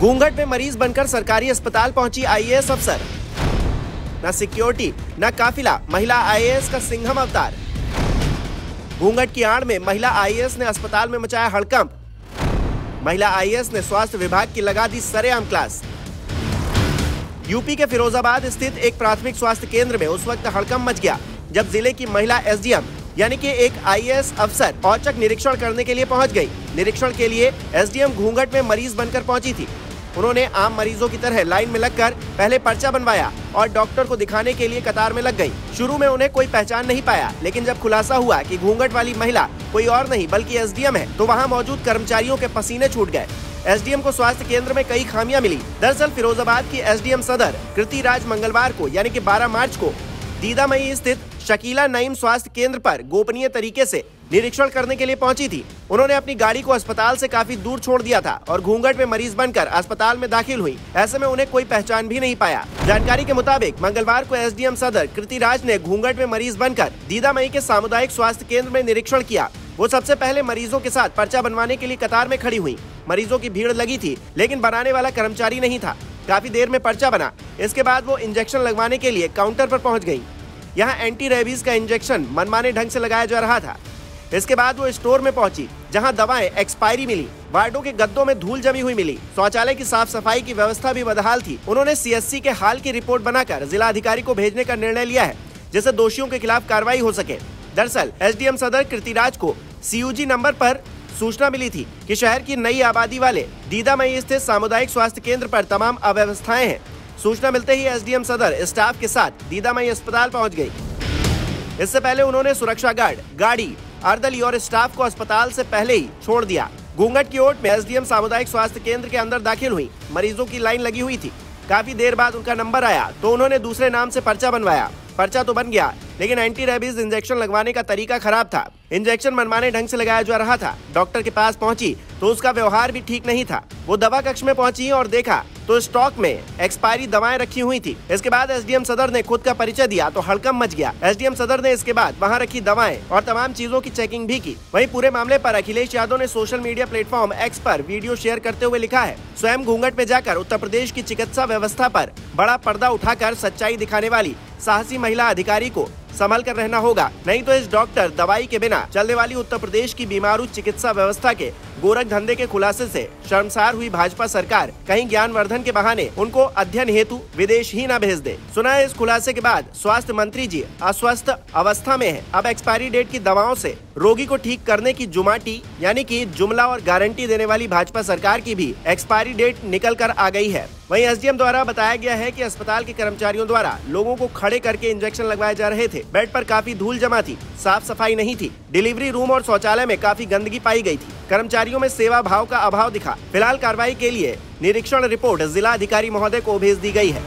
घूंघट में मरीज़ बनकर सरकारी अस्पताल पहुँची आईएएस अफसर न सिक्योरिटी न काफिला, महिला आईएएस का सिंघम अवतार। घूंघट की आड़ में महिला आईएएस ने अस्पताल में मचाया हड़कंप। महिला आईएएस ने स्वास्थ्य विभाग की लगा दी सरेआम क्लास। यूपी के फिरोजाबाद स्थित एक प्राथमिक स्वास्थ्य केंद्र में उस वक्त हड़कंप मच गया। जब ज़िले की महिला एसडीएम, यानी कि एक आईएएस अफसर, औचक निरीक्षण करने के लिए पहुँच गई। निरीक्षण के लिए एसडीएम घूंघट में मरीज़ बनकर पहुँची थी। उन्होंने आम मरीजों की तरह लाइन में लगकर पहले पर्चा बनवाया और डॉक्टर को दिखाने के लिए कतार में लग गई। शुरू में उन्हें कोई पहचान नहीं पाया, लेकिन जब खुलासा हुआ कि घूंघट वाली महिला कोई और नहीं, बल्कि एसडीएम है तो वहाँ मौजूद कर्मचारियों के पसीने छूट गए। एसडीएम को स्वास्थ्य केंद्र में कई खामियाँ मिली। दरअसल फिरोजाबाद की एसडीएम सदर कृति राज मंगलवार को, यानी कि 12 मार्च को, दीदामई स्थित शकीला नईम स्वास्थ्य केंद्र पर गोपनीय तरीके से निरीक्षण करने के लिए पहुँची थी। उन्होंने अपनी गाड़ी को अस्पताल से काफ़ी दूर छोड़ दिया था और घूंघट में मरीज़ बनकर अस्पताल में दाखिल हुई। ऐसे में उन्हें कोई पहचान भी नहीं पाया। जानकारी के मुताबिक मंगलवार को एसडीएम सदर कृति राज ने घूंघट में मरीज़ बनकर दीदामई के सामुदायिक स्वास्थ्य केंद्र में निरीक्षण किया। वो सबसे पहले मरीजों के साथ पर्चा बनवाने के लिए कतार में खड़ी हुई। मरीजों की भीड़ लगी थी, लेकिन बनाने वाला कर्मचारी नहीं था। काफ़ी देर में पर्चा बना। इसके बाद वो इंजेक्शन लगवाने के लिए काउंटर पर पहुँच गई। यहाँ एंटी रेबीज का इंजेक्शन मनमाने ढंग से लगाया जा रहा था। इसके बाद वो स्टोर में पहुँची, जहाँ दवाएँ एक्सपायरी मिली, वार्डों के गद्दों में धूल जमी हुई मिली। शौचालय की साफ़ सफ़ाई की व्यवस्था भी बदहाल थी। उन्होंने सीएससी के हाल की रिपोर्ट बनाकर जिला अधिकारी को भेजने का निर्णय लिया है, जिससे दोषियों के खिलाफ कार्रवाई हो सके। दरअसल, एसडीएम सदर कृतिराज को सीयूजी नंबर पर सूचना मिली थी कि शहर की नई आबादी वाले दीदामई स्थित सामुदायिक स्वास्थ्य केंद्र पर तमाम अव्यवस्थाएँ हैं। सूचना मिलते ही एसडीएम सदर स्टाफ के साथ दीदामई अस्पताल पहुँच गई। इससे पहले उन्होंने सुरक्षा गार्ड, गाड़ी अर्दली और स्टाफ को अस्पताल से पहले ही छोड़ दिया। घूंघट की ओट में एसडीएम सामुदायिक स्वास्थ्य केंद्र के अंदर दाखिल हुई। मरीजों की लाइन लगी हुई थी। काफ़ी देर बाद उनका नंबर आया तो उन्होंने दूसरे नाम से पर्चा बनवाया। पर्चा तो बन गया, लेकिन एंटी रेबीज इंजेक्शन लगवाने का तरीका खराब था। इंजेक्शन मनमाने ढंग से लगाया जा रहा था। डॉक्टर के पास पहुँची तो उसका व्यवहार भी ठीक नहीं था। वो दवा कक्ष में पहुँची और देखा तो स्टॉक में एक्सपायरी दवाएँ रखी हुई थी। इसके बाद एसडीएम सदर ने खुद का परिचय दिया तो हड़कम मच गया। एसडीएम सदर ने इसके बाद वहाँ रखी दवाएँ और तमाम चीज़ों की चेकिंग भी की। वहीं पूरे मामले पर अखिलेश यादव ने सोशल मीडिया प्लेटफॉर्म एक्स पर वीडियो शेयर करते हुए लिखा है, स्वयं घूंघट में जाकर उत्तर प्रदेश की चिकित्सा व्यवस्था पर बड़ा पर्दा उठाकर सच्चाई दिखाने वाली साहसी महिला अधिकारी को संभल कर रहना होगा। नहीं तो इस डॉक्टर दवाई के बिना चलने वाली उत्तर प्रदेश की बीमारू चिकित्सा व्यवस्था के गोरख धंधे के खुलासे से शर्मसार हुई भाजपा सरकार, कहीं ज्ञानवर्धन के बहाने उनको अध्ययन हेतु विदेश ही न भेज दे। सुना है इस खुलासे के बाद स्वास्थ्य मंत्री जी अस्वस्थ अवस्था में है। अब एक्सपायरी डेट की दवाओं से रोगी को ठीक करने की जुमाटी, यानी कि जुमला और गारंटी देने वाली भाजपा सरकार की भी एक्सपायरी डेट निकल कर आ गई है। वहीं एसडीएम द्वारा बताया गया है कि अस्पताल के कर्मचारियों द्वारा लोगों को खड़े करके इंजेक्शन लगवाए जा रहे थे। बेड पर काफ़ी धूल जमा थी साफ़ सफ़ाई नहीं थी। डिलीवरी रूम और शौचालय में काफ़ी गंदगी पाई गई थी। कर्मचारियों में सेवा भाव का अभाव दिखा। फ़िलहाल कार्रवाई के लिए निरीक्षण रिपोर्ट जिला अधिकारी महोदय को भेज दी गई है।